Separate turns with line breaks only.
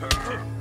Huh?